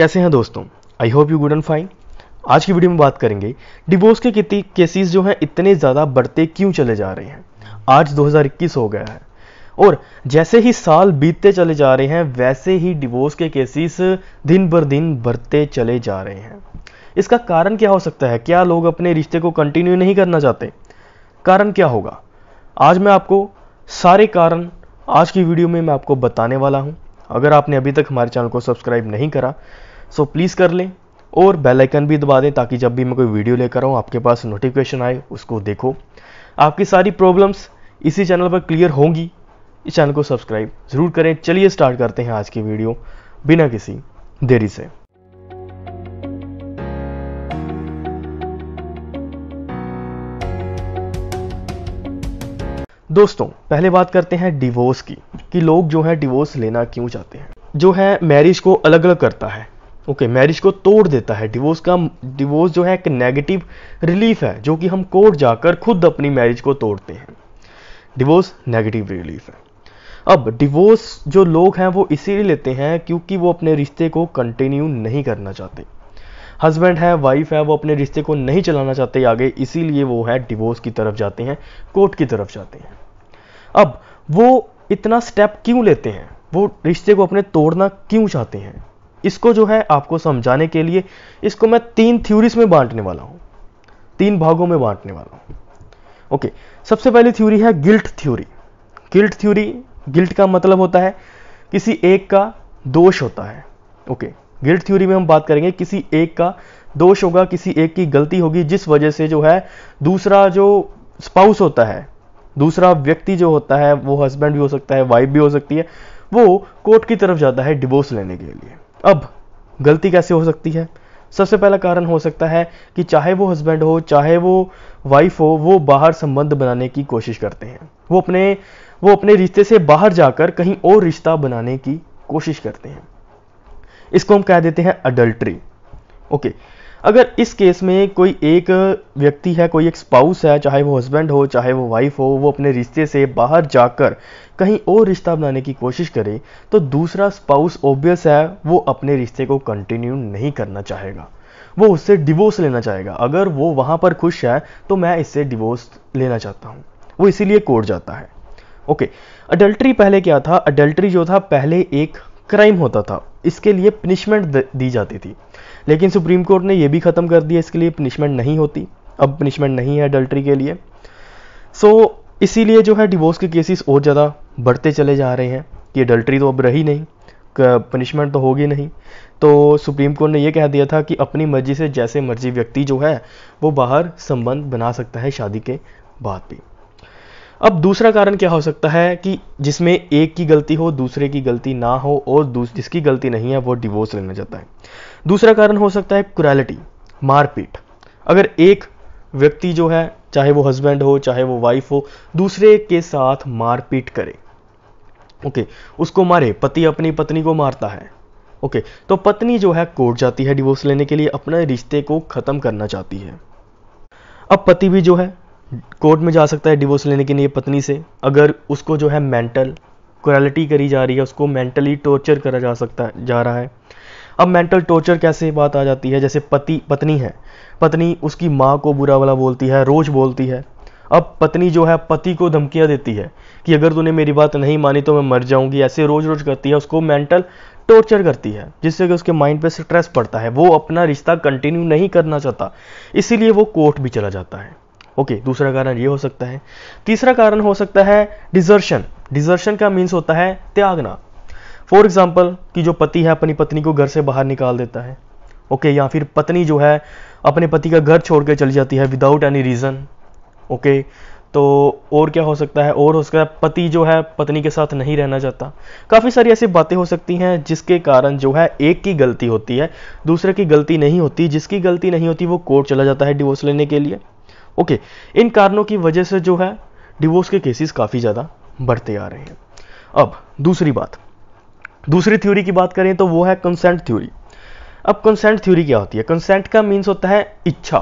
कैसे हैं दोस्तों? I hope you good and fine आज की वीडियो में बात करेंगे डिवोर्स के कितने केसेस जो हैं इतने ज़्यादा बढ़ते क्यों चले जा रहे हैं? आज 2021 हो गया है। और जैसे ही साल बीतते चले जा रहे हैं, वैसे ही डिवोर्स के केसेस दिन बर दिन बढ़ते चले जा रहे हैं। इसका कारण क्या हो सकता है? क्या लोग अपने रिश्ते को कंटिन्यू नहीं करना चाहते? कारण क्या होगा? आज मैं आपको सारे कारण आज की वीडियो में मैं आपको बताने वाला हूँ। अगर आपने अभी तक हमारे चैनल को सब्सक्राइब नहीं करा सो प्लीज़ कर लें और बेल आइकन भी दबा दें ताकि जब भी मैं कोई वीडियो लेकर आऊँ, आपके पास नोटिफिकेशन आए, उसको देखो। आपकी सारी प्रॉब्लम्स इसी चैनल पर क्लियर होंगी। इस चैनल को सब्सक्राइब ज़रूर करें। चलिए स्टार्ट करते हैं आज की वीडियो बिना किसी देरी से। दोस्तों, पहले बात करते हैं डिवोर्स की, कि लोग जो है डिवोर्स लेना क्यों चाहते हैं? जो है मैरिज को अलग अलग करता है। ओके okay, मैरिज को तोड़ देता है। डिवोर्स का डिवोर्स जो है एक नेगेटिव रिलीफ है जो कि हम कोर्ट जाकर खुद अपनी मैरिज को तोड़ते हैं। डिवोर्स नेगेटिव रिलीफ है। अब डिवोर्स जो लोग हैं वो इसीलिए लेते हैं क्योंकि वो अपने रिश्ते को कंटिन्यू नहीं करना चाहते। हस्बैंड है वाइफ है वो अपने रिश्ते को नहीं चलाना चाहते आगे इसीलिए वो है डिवोर्स की तरफ़ जाते हैं कोर्ट की तरफ़ जाते हैं। अब वो इतना स्टेप क्यों लेते हैं? वो रिश्ते को अपने तोड़ना क्यों चाहते हैं? इसको जो है आपको समझाने के लिए, इसको मैं तीन थ्योरीज में बांटने वाला हूँ। तीन भागों में बांटने वाला हूँ। ओके सबसे पहली थ्योरी है guilt theory guilt theory guilt का मतलब होता है किसी एक का दोष होता है। ओके गिल्ट थ्योरी में हम बात करेंगे, किसी एक का दोष होगा, किसी एक की गलती होगी, जिस वजह से जो है दूसरा जो स्पाउस होता है, दूसरा व्यक्ति जो होता है, वो हस्बैंड भी हो सकता है वाइफ भी हो सकती है, वो कोर्ट की तरफ़ जाता है डिवोर्स लेने के लिए। अब गलती कैसे हो सकती है? सबसे पहला कारण हो सकता है कि चाहे वो हस्बैंड हो, चाहे वो वाइफ हो, वो बाहर संबंध बनाने की कोशिश करते हैं। वो अपने वो अपने रिश्ते से बाहर जाकर कहीं और रिश्ता बनाने की कोशिश करते हैं। इसको हम कह देते हैं अडल्ट्री ओके अगर इस केस में कोई एक व्यक्ति है, कोई एक स्पाउस है, चाहे वो हस्बैंड हो, चाहे वो वाइफ हो, वो अपने रिश्ते से बाहर जाकर कहीं और रिश्ता बनाने की कोशिश करे तो दूसरा स्पाउस ऑब्वियस है, वो अपने रिश्ते को कंटिन्यू नहीं करना चाहेगा। वो उससे डिवोर्स लेना चाहेगा। अगर वो वहाँ पर खुश है तो मैं इससे डिवोर्स लेना चाहता हूँ। वो इसीलिए कोर्ट जाता है। ओके अडल्ट्री पहले क्या था? अडल्ट्री जो था, पहले एक क्राइम होता था। इसके लिए पनिशमेंट दी जाती थी। लेकिन सुप्रीम कोर्ट ने यह भी ख़त्म कर दिया इसके लिए पनिशमेंट नहीं होती। अब पनिशमेंट नहीं है अडल्ट्री के लिए। सो so, इसीलिए जो है डिवोर्स के केसेस और ज़्यादा बढ़ते चले जा रहे हैं कि अडल्ट्री तो अब रही नहीं पनिशमेंट तो होगी नहीं। तो सुप्रीम कोर्ट ने यह कह दिया था कि अपनी मर्ज़ी से जैसे मर्ज़ी व्यक्ति जो है वो बाहर संबंध बना सकता है शादी के बाद भी। अब दूसरा कारण क्या हो सकता है कि जिसमें एक की गलती हो दूसरे की गलती ना हो और जिसकी गलती नहीं है वो डिवोर्स लेना चाहता है। दूसरा कारण हो सकता है क्रुएलिटी, मारपीट। अगर एक व्यक्ति जो है, चाहे वो हस्बैंड हो, चाहे वो वाइफ हो, दूसरे के साथ मारपीट करे, ओके, उसको मारे, पति अपनी पत्नी को मारता है, ओके तो पत्नी जो है कोर्ट जाती है डिवोर्स लेने के लिए, अपने रिश्ते को खत्म करना चाहती है। अब पति भी जो है, कोर्ट में जा सकता है डिवोर्स लेने के लिए पत्नी से, अगर उसको जो है मेंटल क्वालिटी करी जा रही है, उसको मेंटली टॉर्चर करा जा सकता है जा रहा है अब मेंटल टॉर्चर कैसे बात आ जाती है? जैसे पति, पत्नी है। पत्नी उसकी माँ को बुरा वाला बोलती है, रोज बोलती है। अब पत्नी जो है, पति को धमकियाँ देती है कि अगर तूने मेरी बात नहीं मानी तो मैं मर जाऊँगी। ऐसे रोज रोज करती है, उसको मेंटल टॉर्चर करती है, जिससे कि उसके माइंड पे स्ट्रेस पड़ता है। वो अपना रिश्ता कंटिन्यू नहीं करना चाहता, इसीलिए वो कोर्ट भी चला जाता है। ओके दूसरा कारण ये हो सकता है। तीसरा कारण हो सकता है डिजर्शन डिजर्शन का मीन्स होता है त्यागना। फॉर एग्ज़ाम्पल कि जो पति है अपनी पत्नी को घर से बाहर निकाल देता है। ओके okay, या फिर पत्नी जो है अपने पति का घर छोड़ के चली जाती है विदाउट एनी रीज़न ओके तो और क्या हो सकता है? और हो सकता है पति जो है पत्नी के साथ नहीं रहना चाहता। काफ़ी सारी ऐसी बातें हो सकती हैं जिसके कारण जो है एक की गलती होती है दूसरे की गलती नहीं होती। जिसकी गलती नहीं होती वो कोर्ट चला जाता है डिवोर्स लेने के लिए। ओके इन कारणों की वजह से जो है डिवोर्स के केसेस काफ़ी ज़्यादा बढ़ते आ रहे हैं। अब दूसरी बात। दूसरी थ्योरी की बात करें तो वो है कंसेंट थ्योरी अब कंसेंट थ्योरी क्या होती है? कंसेंट का मीन्स होता है इच्छा।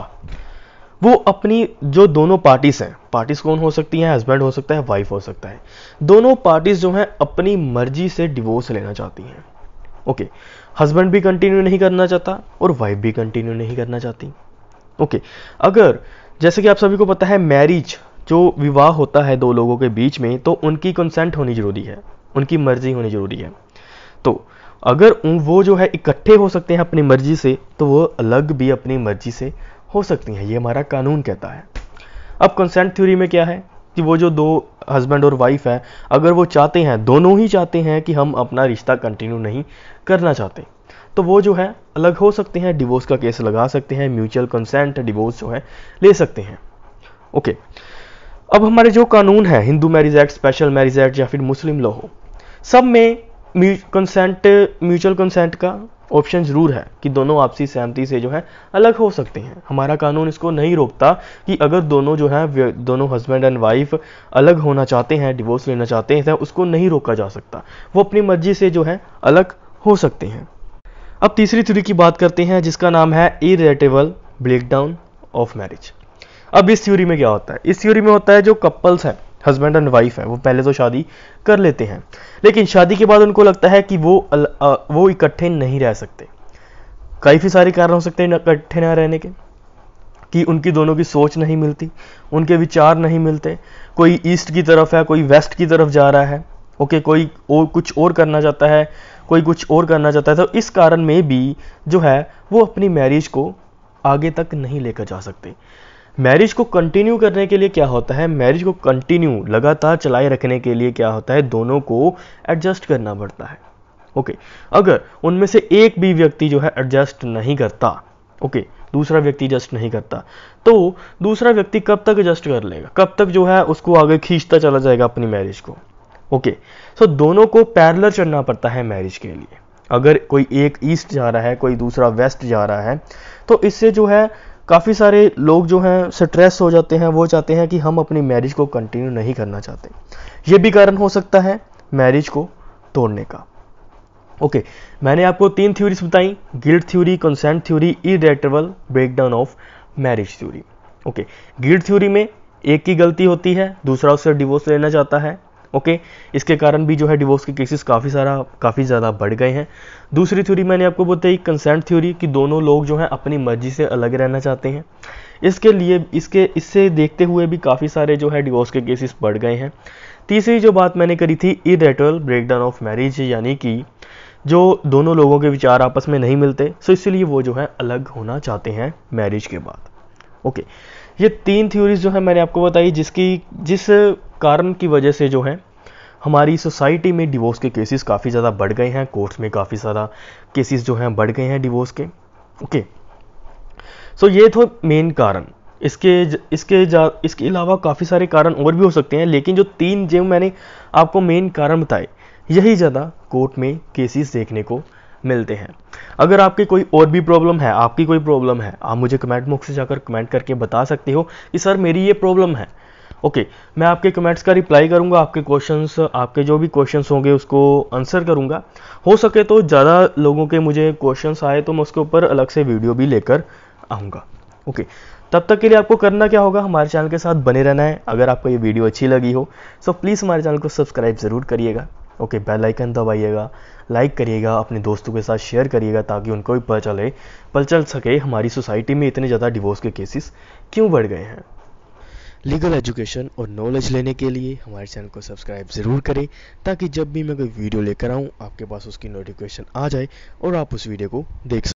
वो अपनी जो दोनों पार्टीज़ हैं पार्टीज़ कौन हो सकती हैं? हस्बैंड हो सकता है वाइफ हो सकता है। दोनों पार्टीज़ जो हैं, अपनी मर्ज़ी से डिवोर्स लेना चाहती हैं। ओके हस्बैंड भी कंटिन्यू नहीं करना चाहता और वाइफ भी कंटिन्यू नहीं करना चाहती। ओके अगर जैसे कि आप सभी को पता है मैरिज जो विवाह होता है दो लोगों के बीच में तो उनकी कंसेंट होनी ज़रूरी है। उनकी मर्ज़ी होनी ज़रूरी है। तो अगर वो जो है इकट्ठे हो सकते हैं अपनी मर्ज़ी से तो वो अलग भी अपनी मर्ज़ी से हो सकती हैं। ये हमारा कानून कहता है। अब कंसेंट थ्योरी में क्या है? कि वो जो दो हस्बैंड और वाइफ है, अगर वो चाहते हैं, दोनों ही चाहते हैं कि हम अपना रिश्ता कंटिन्यू नहीं करना चाहते तो वो जो है अलग हो सकते हैं डिवोर्स का केस लगा सकते हैं म्यूचुअल कंसेंट डिवोर्स जो है, ले सकते हैं। ओके अब हमारे जो कानून है, Hindu marriage act special marriage act या फिर मुस्लिम लॉ हो, सब में कंसेंट म्यूचुअल कंसेंट का ऑप्शन ज़रूर है कि दोनों आपसी सहमति से जो है अलग हो सकते हैं। हमारा कानून इसको नहीं रोकता कि अगर दोनों जो है दोनों हस्बैंड एंड वाइफ अलग होना चाहते हैं डिवोर्स लेना चाहते हैं तो उसको नहीं रोका जा सकता। वो अपनी मर्ज़ी से जो है अलग हो सकते हैं। अब तीसरी थ्योरी की बात करते हैं, जिसका नाम है इरेटेबल ब्रेकडाउन ऑफ़ मैरिज अब इस थ्योरी में क्या होता है? इस थ्योरी में होता है जो कपल्स हैं हस्बैंड एंड वाइफ है, वो पहले तो शादी कर लेते हैं। लेकिन शादी के बाद उनको लगता है कि वो अल, आ, वो इकट्ठे नहीं रह सकते। काफ़ी सारे कारण हो सकते हैं इकट्ठे ना रहने के कि उनकी दोनों की सोच नहीं मिलती उनके विचार नहीं मिलते। कोई ईस्ट की तरफ़ है कोई वेस्ट की तरफ़ जा रहा है ओके कोई और कुछ और करना चाहता है कोई कुछ और करना चाहता है तो इस कारण में भी जो है वो अपनी मैरिज को आगे तक नहीं लेकर जा सकते। मैरिज को कंटिन्यू करने के लिए क्या होता है? मैरिज को कंटिन्यू लगातार चलाए रखने के लिए क्या होता है? दोनों को एडजस्ट करना पड़ता है। ओके अगर उनमें से एक भी व्यक्ति जो है एडजस्ट नहीं करता ओके दूसरा व्यक्ति एडजस्ट नहीं करता तो दूसरा व्यक्ति कब तक एडजस्ट कर लेगा? कब तक जो है उसको आगे खींचता चला जाएगा अपनी मैरिज को? ओके सो दोनों को पैरलर चढ़ना पड़ता है मैरिज के लिए। अगर कोई एक ईस्ट जा रहा है, कोई दूसरा वेस्ट जा रहा है तो इससे जो है काफ़ी सारे लोग जो हैं स्ट्रेस हो जाते हैं, वो चाहते हैं कि हम अपनी मैरिज को कंटिन्यू नहीं करना चाहते। ये भी कारण हो सकता है मैरिज को तोड़ने का। ओके मैंने आपको तीन थ्योरीज बताई guilt theory consent theory irretrievable breakdown of marriage theory okay guilt theory में एक की गलती होती है, दूसरा उससे डिवोर्स लेना चाहता है। ओके इसके कारण भी जो है डिवोर्स के केसेस काफ़ी सारा, काफ़ी ज़्यादा बढ़ गए हैं। दूसरी थ्योरी मैंने आपको बताई कंसेंट थ्योरी कि दोनों लोग जो हैं अपनी मर्ज़ी से अलग रहना चाहते हैं। इसके लिए, इसके, इससे देखते हुए भी काफ़ी सारे जो है डिवोर्स के केसेस बढ़ गए हैं। तीसरी जो बात मैंने करी थी इरेटल ब्रेकडाउन ऑफ़ मैरिज यानी कि जो दोनों लोगों के विचार आपस में नहीं मिलते सो इसलिए वो जो है अलग होना चाहते हैं मैरिज के बाद। ओके ये तीन थ्योरीज जो है मैंने आपको बताई, जिसकी, जिस कारण की वजह से जो है, हमारी सोसाइटी में डिवोर्स के केसेस काफ़ी ज़्यादा बढ़ गए हैं कोर्ट्स में काफ़ी ज़्यादा केसेस जो हैं बढ़ गए हैं डिवोर्स के। ओके सो ये तो मेन कारण। इसके इसके जा, इसके अलावा काफ़ी सारे कारण और भी हो सकते हैं, लेकिन जो तीन जो मैंने आपको मेन कारण बताए, यही ज़्यादा कोर्ट में केसेस देखने को मिलते हैं। अगर आपकी कोई और भी प्रॉब्लम है आपकी कोई प्रॉब्लम है आप मुझे कमेंट बॉक्स से जाकर कमेंट करके बता सकते हो कि सर मेरी ये प्रॉब्लम है। ओके okay, मैं आपके कमेंट्स का रिप्लाई करूँगा आपके क्वेश्चंस आपके जो भी क्वेश्चंस होंगे उसको आंसर करूँगा। हो सके तो ज़्यादा लोगों के मुझे क्वेश्चंस आए तो मैं उसके ऊपर अलग से वीडियो भी लेकर आऊँगा। ओके okay, तब तक के लिए आपको करना क्या होगा? हमारे चैनल के साथ बने रहना है। अगर आपको ये वीडियो अच्छी लगी हो सो प्लीज़ हमारे चैनल को सब्सक्राइब ज़रूर करिएगा। ओके बेल आइकन दबाइएगा लाइक करिएगा, अपने दोस्तों के साथ शेयर करिएगा ताकि उनको भी पता चले पल चल सके हमारी सोसाइटी में इतने ज़्यादा डिवोर्स के केसेस क्यों बढ़ गए हैं। लीगल एजुकेशन और नॉलेज लेने के लिए हमारे चैनल को सब्सक्राइब ज़रूर करें, ताकि जब भी मैं कोई वीडियो लेकर आऊँ, आपके पास उसकी नोटिफिकेशन आ जाए और आप उस वीडियो को देख